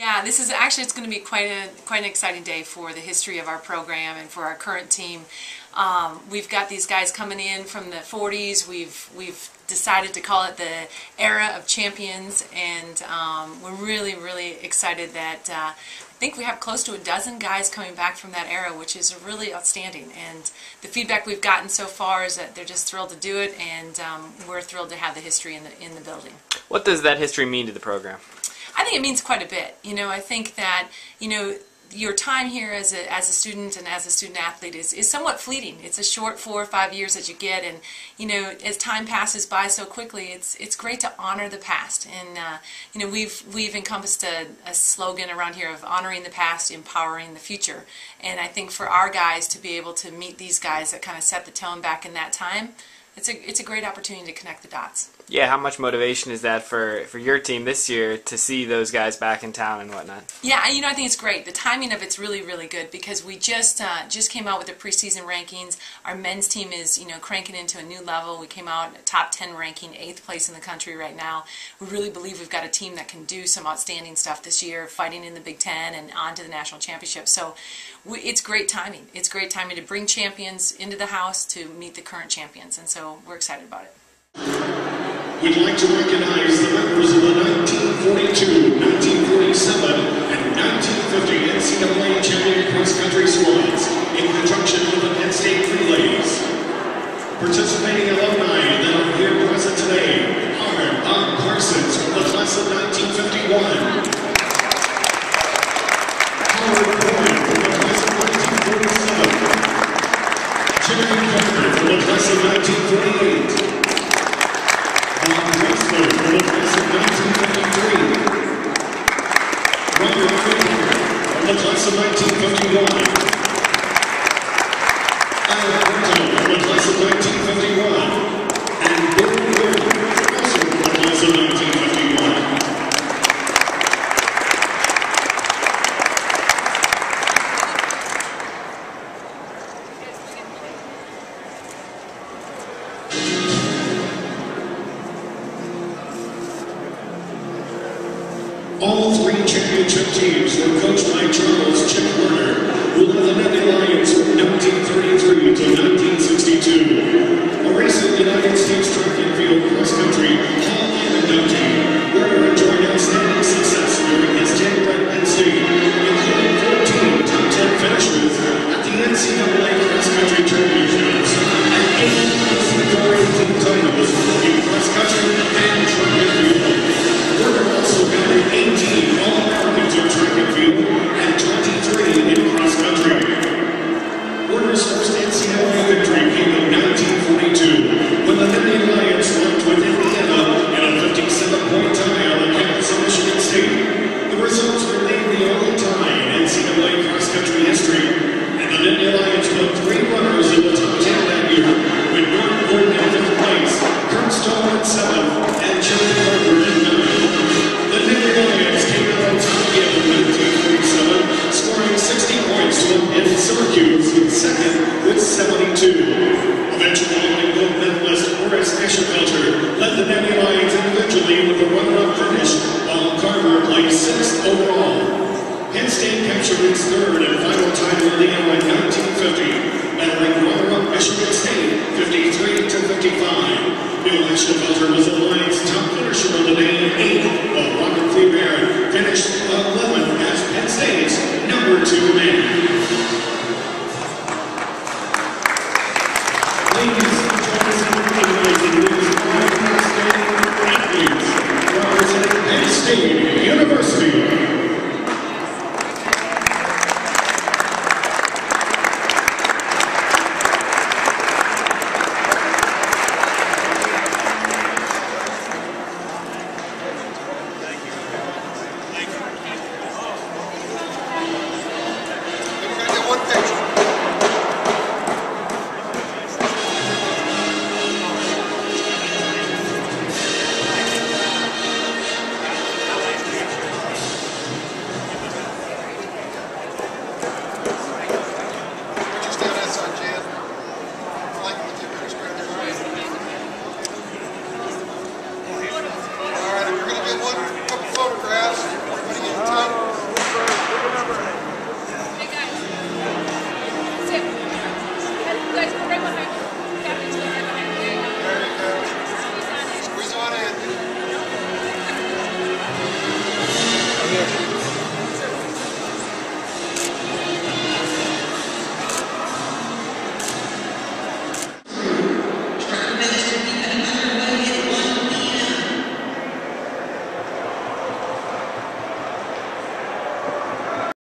Yeah, this is actually it's going to be quite a quite an exciting day for the history of our program and for our current team. Um, we've got these guys coming in from the 40s. We've we've decided to call it the era of champions, and um, we're really really excited that uh, I think we have close to a dozen guys coming back from that era, which is really outstanding. And the feedback we've gotten so far is that they're just thrilled to do it, and um, we're thrilled to have the history in the in the building. What does that history mean to the program? Think it means quite a bit. You know, I think that, you know, your time here as a, as a student and as a student athlete is, is somewhat fleeting. It's a short four or five years that you get, and you know as time passes by so quickly, it's it's great to honor the past. And uh, you know we've we've encompassed a, a slogan around here of honoring the past, empowering the future. And I think for our guys to be able to meet these guys that kind of set the tone back in that time, it's a it's a great opportunity to connect the dots. Yeah, how much motivation is that for for your team this year to see those guys back in town and whatnot? Yeah, you know I think it's great. The timing of it's really really good because we just uh, just came out with the preseason rankings. Our men's team is you know cranking into a new level. We came out top ten ranking, eighth place in the country right now. We really believe we've got a team that can do some outstanding stuff this year, fighting in the Big Ten and on to the national championship. So we, it's great timing. It's great timing to bring champions into the house to meet the current champions, and so we're excited about it. We'd like to recognize the members of the 1942, 1947, and 1950 NCAA champion cross-country squads in conjunction with the Penn State Relays. Participating alumni that are here present today are Bob Parsons from the class of 1951, Howard Coyne from the class of 1947, Jerry Carter from the class of 1948, The class of 1953, Robert Fraser from the class of 1951, Al Porto from the class of 1951, All three championship teams were coached by Charles Chick Werner, who led the Nittany Lions Werner's first NCAA victory Its third and final title in the year in 1950, battling runner-up Michigan State 53 to 55. Bill Eschenfelter was the